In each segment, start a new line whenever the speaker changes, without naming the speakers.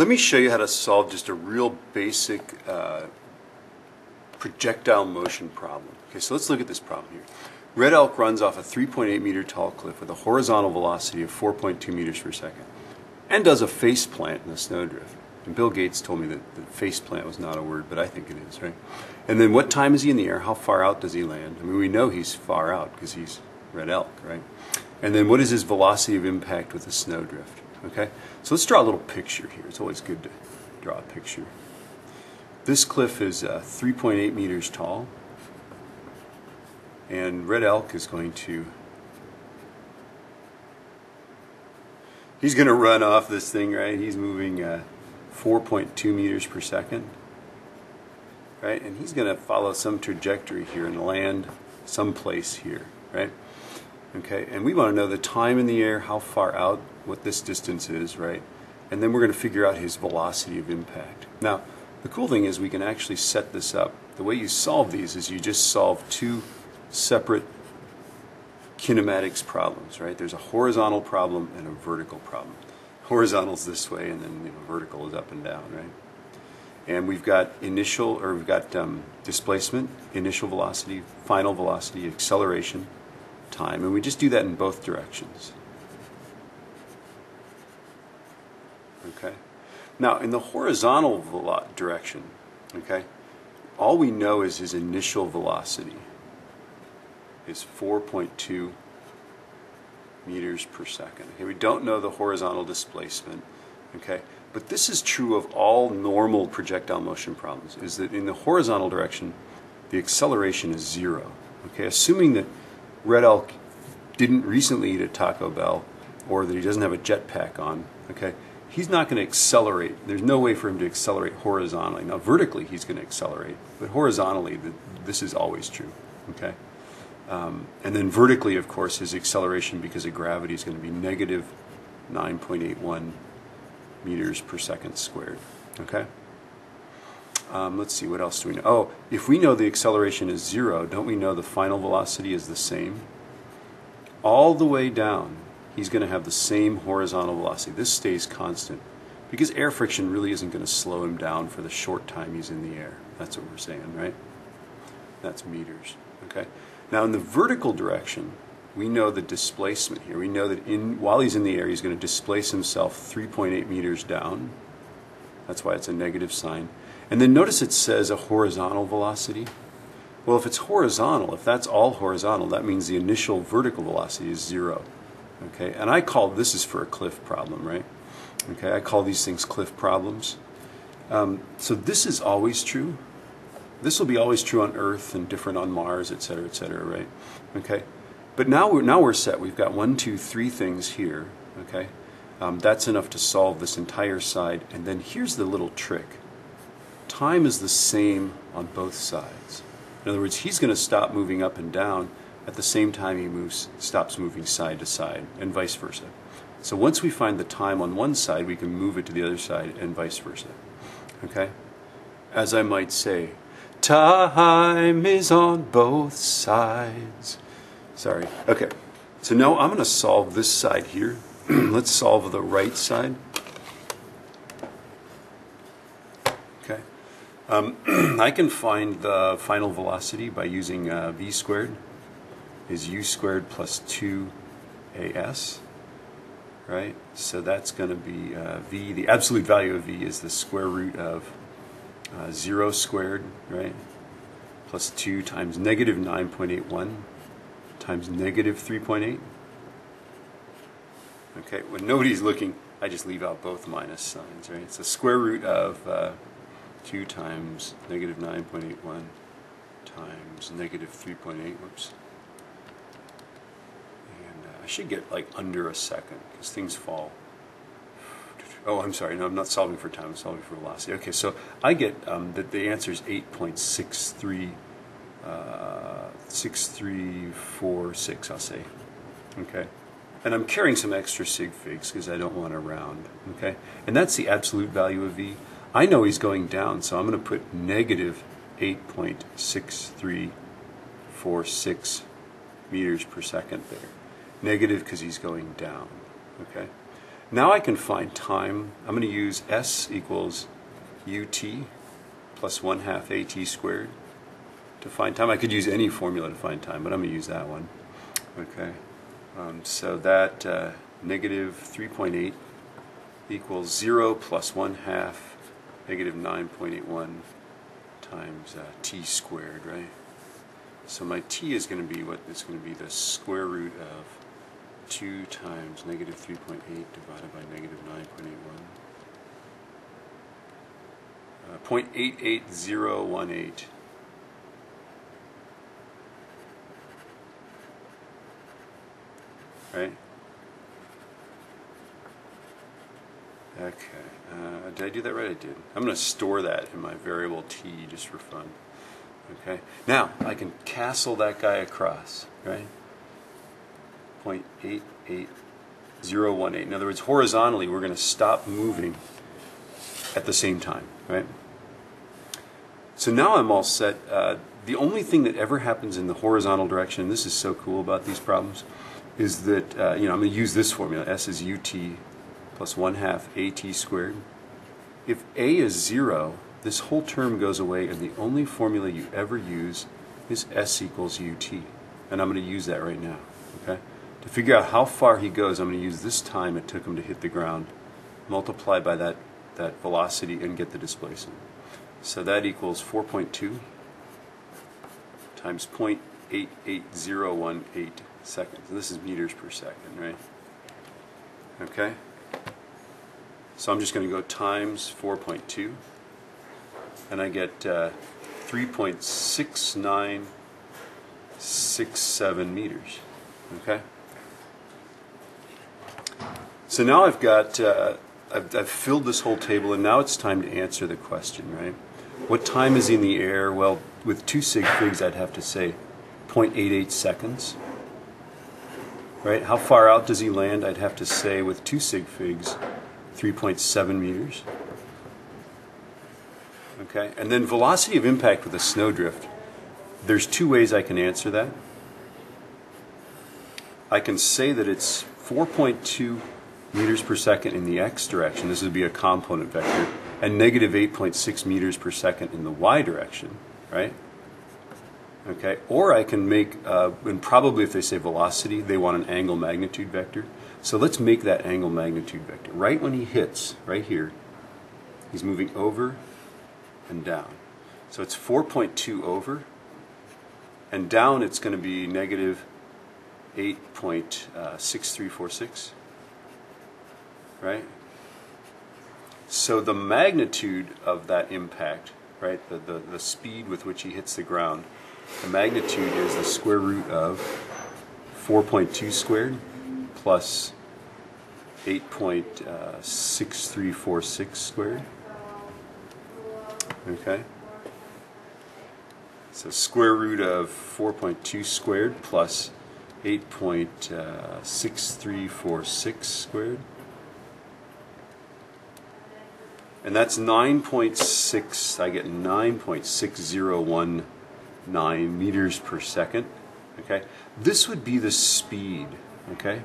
Let me show you how to solve just a real basic uh, projectile motion problem. Okay, so let's look at this problem here. Red elk runs off a 3.8 meter tall cliff with a horizontal velocity of 4.2 meters per second and does a face plant in a snowdrift. And Bill Gates told me that the face plant was not a word, but I think it is, right? And then what time is he in the air? How far out does he land? I mean, we know he's far out because he's red elk, right? And then what is his velocity of impact with the snowdrift? Okay, so let's draw a little picture here. It's always good to draw a picture. This cliff is uh, 3.8 meters tall, and red elk is going to he's going to run off this thing, right? He's moving uh, 4.2 meters per second, right? And he's going to follow some trajectory here and land someplace here, right? Okay, and we want to know the time in the air, how far out, what this distance is, right? And then we're going to figure out his velocity of impact. Now, the cool thing is we can actually set this up. The way you solve these is you just solve two separate kinematics problems, right? There's a horizontal problem and a vertical problem. Horizontal is this way, and then you know, vertical is up and down, right? And we've got initial, or we've got um, displacement, initial velocity, final velocity, acceleration, time, and we just do that in both directions. Okay? Now, in the horizontal direction, okay, all we know is his initial velocity is 4.2 meters per second. Okay, we don't know the horizontal displacement, okay? But this is true of all normal projectile motion problems, is that in the horizontal direction, the acceleration is zero, okay? Assuming that Red Elk didn't recently eat at Taco Bell or that he doesn't have a jetpack on, okay, he's not going to accelerate. There's no way for him to accelerate horizontally. Now, vertically, he's going to accelerate, but horizontally, the, this is always true, okay? Um, and then vertically, of course, his acceleration because of gravity is going to be negative 9.81 meters per second squared, okay? Um, let's see, what else do we know? Oh, if we know the acceleration is zero, don't we know the final velocity is the same? All the way down, he's going to have the same horizontal velocity. This stays constant because air friction really isn't going to slow him down for the short time he's in the air. That's what we're saying, right? That's meters, okay? Now in the vertical direction, we know the displacement here. We know that in while he's in the air, he's going to displace himself 3.8 meters down. That's why it's a negative sign. And then notice it says a horizontal velocity. Well, if it's horizontal, if that's all horizontal, that means the initial vertical velocity is zero. Okay, and I call this is for a cliff problem, right? Okay, I call these things cliff problems. Um, so this is always true. This will be always true on Earth and different on Mars, et cetera, et cetera, right? Okay, but now we're now we're set. We've got one, two, three things here. Okay, um, that's enough to solve this entire side. And then here's the little trick time is the same on both sides. In other words, he's going to stop moving up and down at the same time he moves, stops moving side to side, and vice versa. So once we find the time on one side, we can move it to the other side, and vice versa. Okay? As I might say, time is on both sides. Sorry. Okay. So now I'm going to solve this side here. Let's solve the right side. Um, I can find the final velocity by using uh, v squared is u squared plus 2as, right? So that's going to be uh, v, the absolute value of v is the square root of uh, 0 squared, right? Plus 2 times negative 9.81 times negative 3.8. Okay, when nobody's looking, I just leave out both minus signs, right? It's the square root of 2 times negative 9.81 times negative 3.8, whoops. And uh, I should get like under a second because things fall. Oh, I'm sorry, no, I'm not solving for time, I'm solving for velocity. Okay, so I get um, that the answer is 8.63, uh, 6346, I'll say. Okay. And I'm carrying some extra sig figs because I don't want to round. Okay. And that's the absolute value of V. I know he's going down, so I'm going to put negative 8.6346 meters per second there. Negative because he's going down. Okay. Now I can find time. I'm going to use s equals ut plus 1 half at squared to find time. I could use any formula to find time, but I'm going to use that one. Okay. Um, so that uh, negative 3.8 equals 0 plus 1 half negative 9.81 times uh, t squared, right? So my t is going to be what? It's going to be the square root of 2 times negative 3.8 divided by negative 9.81. Uh, 0.88018. Right? Okay. Uh, did I do that right? I did. I'm going to store that in my variable t just for fun. Okay. Now I can castle that guy across. Right. 0.88018. In other words, horizontally, we're going to stop moving at the same time. Right. So now I'm all set. Uh, the only thing that ever happens in the horizontal direction, this is so cool about these problems, is that, uh, you know, I'm going to use this formula. S is ut plus 1 half at squared. If a is 0, this whole term goes away, and the only formula you ever use is s equals ut. And I'm going to use that right now. Okay? To figure out how far he goes, I'm going to use this time it took him to hit the ground, multiply by that, that velocity, and get the displacement. So that equals 4.2 times 0.88018 seconds. And this is meters per second, right? Okay? So I'm just going to go times 4.2, and I get uh, 3.6967 meters. Okay? So now I've got, uh, I've, I've filled this whole table, and now it's time to answer the question, right? What time is in the air? Well, with two sig figs, I'd have to say 0.88 seconds. Right? How far out does he land? I'd have to say with two sig figs, 3.7 meters. Okay, and then velocity of impact with a snowdrift. There's two ways I can answer that. I can say that it's 4.2 meters per second in the x direction. This would be a component vector. And negative 8.6 meters per second in the y direction, right? Okay, or I can make, uh, and probably if they say velocity, they want an angle magnitude vector. So let's make that angle magnitude vector. Right when he hits, right here, he's moving over and down. So it's 4.2 over, and down it's going to be negative 8.6346, right? So the magnitude of that impact, right, the, the, the speed with which he hits the ground, the magnitude is the square root of 4.2 squared plus 8.6346 uh, squared. Okay. So square root of 4.2 squared plus 8.6346 uh, squared. And that's 9.6, I get 9.6019 meters per second. Okay. This would be the speed. Okay.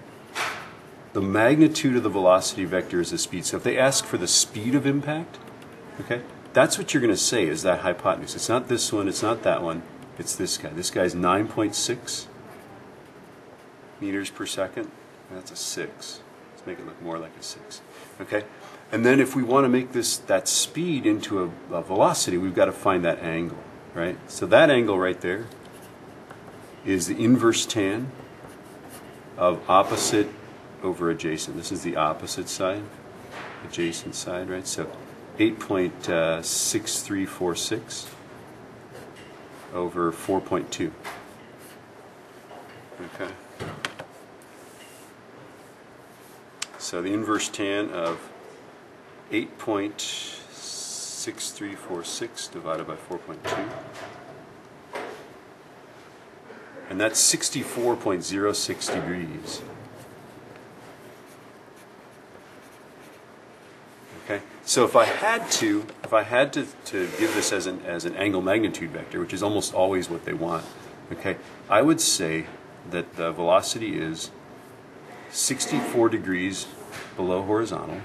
The magnitude of the velocity vector is the speed. So if they ask for the speed of impact, okay, that's what you're going to say is that hypotenuse. It's not this one, it's not that one, it's this guy. This guy's 9.6 meters per second. That's a 6. Let's make it look more like a 6. Okay? And then if we want to make this that speed into a, a velocity, we've got to find that angle, right? So that angle right there is the inverse tan of opposite over adjacent. This is the opposite side, adjacent side, right? So 8.6346 uh, over 4.2. Okay. So the inverse tan of 8.6346 divided by 4.2. And that's 64.06 degrees. Okay, so if I had to, if I had to, to give this as an, as an angle magnitude vector, which is almost always what they want, okay, I would say that the velocity is 64 degrees below horizontal.